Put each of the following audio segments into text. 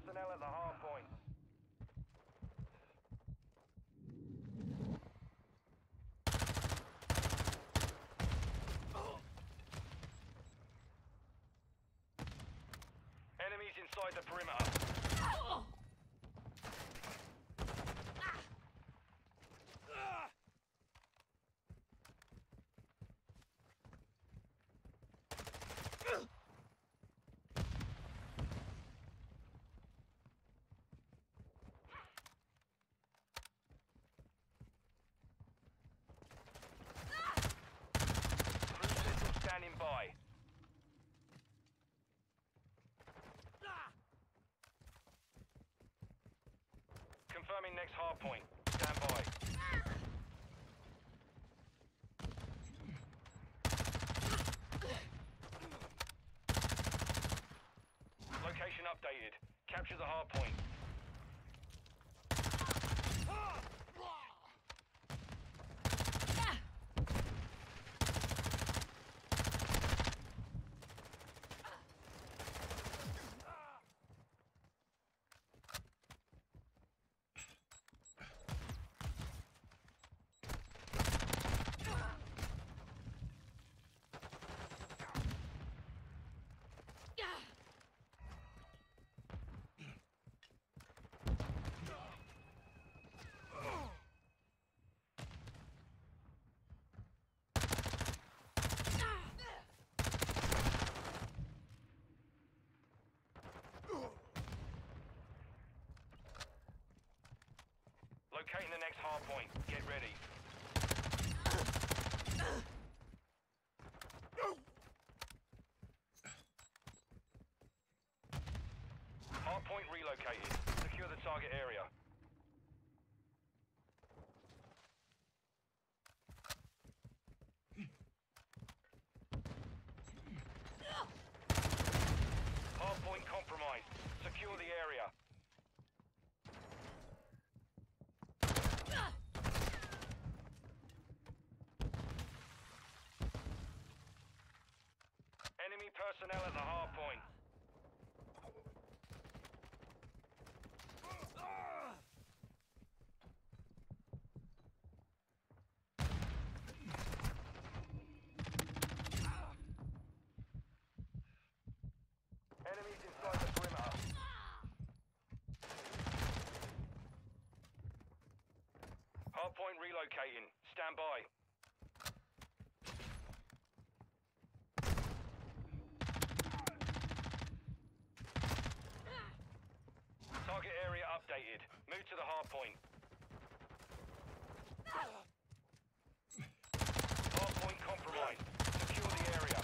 personnel at the hard point. Enemies inside the perimeter. Cruise missile standing by. Confirming next hard point. Stand by. Location updated. Capture the hard point. Locating the next hard point. Get ready. Hard point relocated. Secure the target area. Hard point compromised. Secure the area. Enemy personnel at the hard point. Enemies inside the perimeter. Hard point relocating. Stand by. Target area updated. Move to the hard point. Hard point compromised. Secure the area.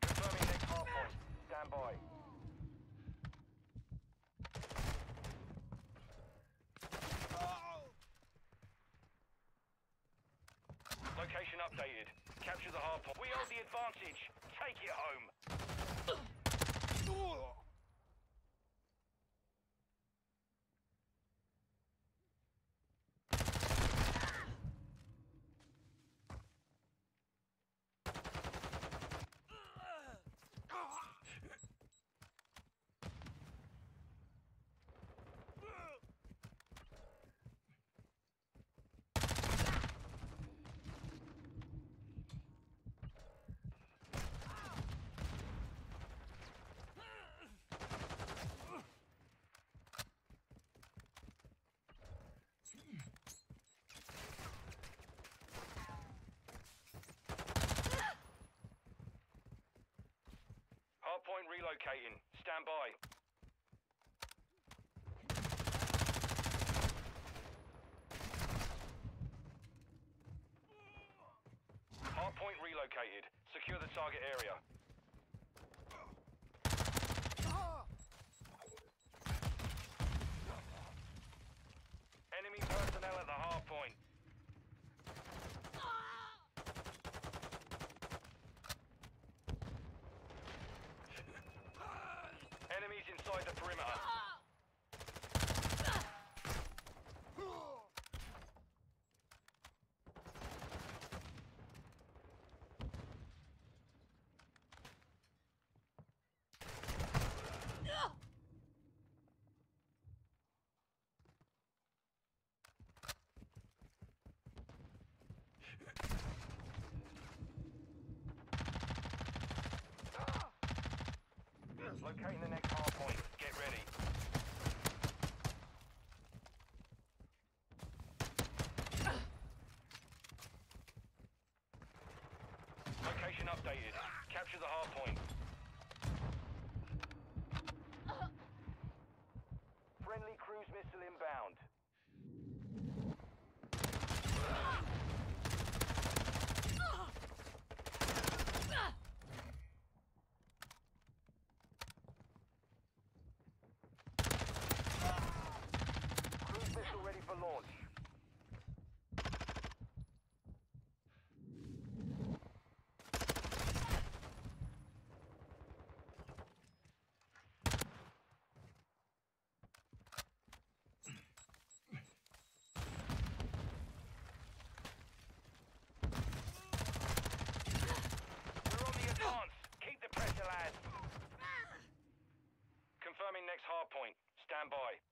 Confirming next hard point. Stand by. Location updated. Capture the hard. We hold the advantage. Take it home. Point relocating. Stand by. Hardpoint relocated. Secure the target area. Locating the next hard point. Get ready. Location updated. Capture the hard point. Friendly cruise missile inbound. by.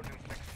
approaching 6